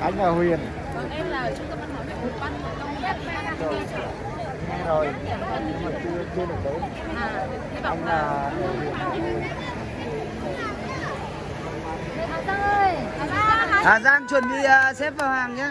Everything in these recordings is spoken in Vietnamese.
Anh là Huyền Vâng, em là trung tâm văn hóa Việt Nam Văn Công nghiệp đi chợ. Nghe rồi Nhưng mà chưa, chưa được đến À, Anh là Hà Giang ơi, Hà Giang. Chuẩn bị à, xếp vào hàng nhé.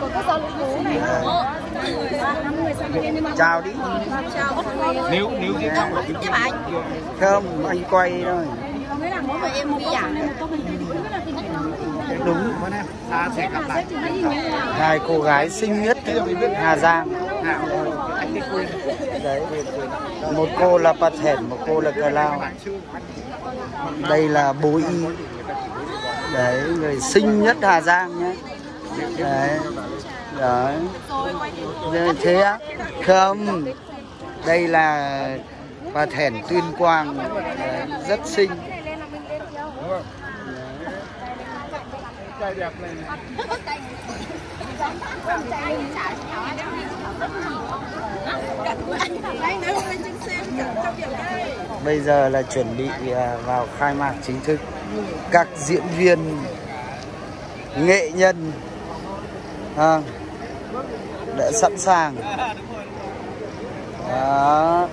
có các giáo lũ bố này. Ba năm người sang kia nhưng mà Chào đi. chào. Nếu nếu như trong là cái Chứ anh. Không, anh quay thôi. Mới làm bố mà em đi giả. Đúng. ta sẽ gặp lại Hai cô gái xinh nhất Hà Giang. Anh đi quên Đấy. Một cô là Pà Thẻn, một cô là Cờ Lao. Đây là bố y. Đấy, người xinh nhất Hà Giang nhé. Đấy. Đấy. Thế á? Không. Đây là Bà Thẻn Tuyên Quang. Đấy, rất xinh. Trai đẹp này Bây giờ là chuẩn bị à, vào khai mạc chính thức. Các diễn viên, nghệ nhân à, đã sẵn sàng. Đó.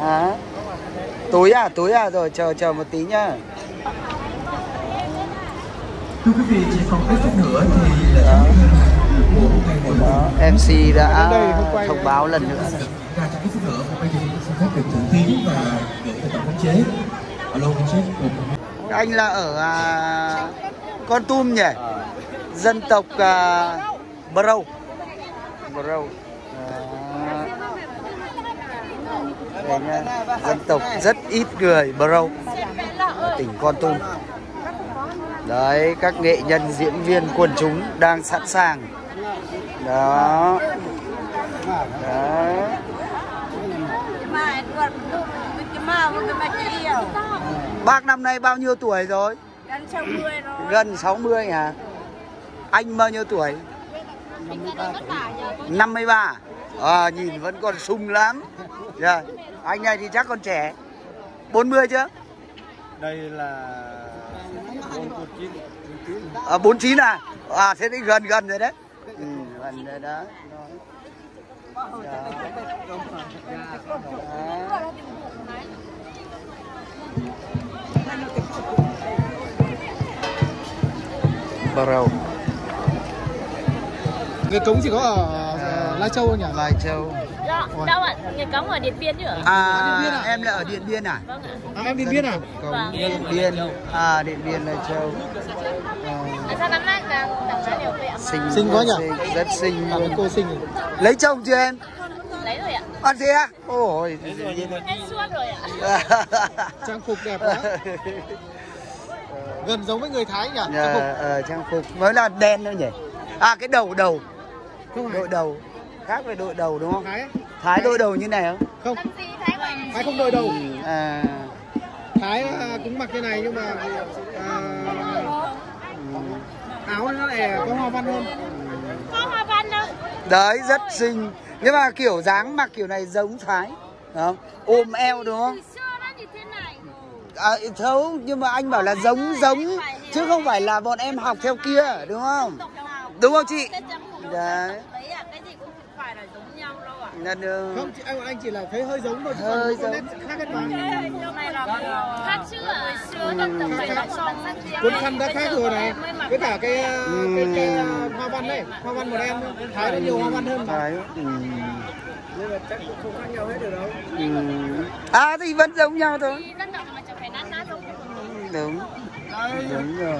à, Tối à, tối à rồi, chờ chờ một tí nhá. Thưa quý vị, chỉ còn ít phút nữa thì Đó, MC đã thông báo lần nữa. diễn ra trong ít phút nữa. Bây giờ xin phép được thưởng tín và gửi tới tổng khống chế. Alo, khống chế một Anh là ở à, Con Tum nhỉ? Dân tộc à, Brâu. Brâu. Đây nha. Dân tộc rất ít người Brâu. Ở tỉnh Con Tum. Đấy, các nghệ nhân, diễn viên, quần chúng đang sẵn sàng. Đó. Đó. Bác năm nay bao nhiêu tuổi rồi? Gần 60 rồi. Gần 60 hả? Anh bao nhiêu tuổi? Tính ra đây vất vả nhờ có 53 à, Nhìn vẫn còn sung lắm Yeah. Anh này thì chắc còn trẻ 40 chưa? Đây là À, 49 à? À thế thì gần gần rồi đấy ừ, Gần rồi đó. Brâu Người cống chỉ có ở Lai Châu thôi nhỉ? Lai Châu Đâu ạ? Người cống ở Điện Biên chứ ạ? À, Điện Biên à? em là ở Điện Biên à? Vâng ạ. À, em Điện Biên à? Cống Vâng. Điện Biên À, Điện Biên Lai Châu à, sao năm nay là đọc giá điều vậy ạ? Xinh Xinh quá nhỉ? Rất xinh À, luôn cô xinh rồi. Lấy chồng chưa em? Lấy rồi ạ. À thế à? Ôi Hết suốt rồi ạ. Trang phục đẹp quá. Gần giống với người Thái nhỉ? Trang phục. Ờ, trang phục mới là đen thôi nhỉ à cái đầu đầu đội đầu khác về đội đầu đúng không Thái á? Thái đội đầu như này không không Thái không đội đầu à Thái à, cũng mặc cái này nhưng mà à, áo nó lại có hoa văn hơn Có hoa văn đâu đấy rất xinh nhưng mà kiểu dáng mặc kiểu này giống thái đúng không ôm eo đúng không Từ xưa nó như thế này à, thấu nhưng mà anh bảo là giống giống chứ không phải là bọn em học theo kia đúng không đúng không chị Đấy Đấy à, cái gì cũng phải là giống nhau đâu ạ. Là được. Không chị, anh, anh chỉ là thấy hơi giống thôi chứ Hơi còn nét khác hết mà. Chỗ này là khác chứ ạ Hồi xưa này nó còn sắc riêng cuốn khăn đã khác rồi này. với cả cái à, cái, cái, à, hoa văn đấy hoa văn màu đen Thái nó nhiều hoa văn hơn mà. Thái ừ. nhưng mà chắc cũng không khác nhau hết được đâu. Ừ. à thì vẫn giống nhau thôi. Đúng. Đúng rồi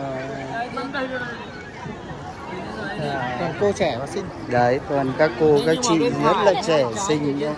còn cô trẻ mà xinh đấy còn các cô các chị rất là trẻ xinh nhé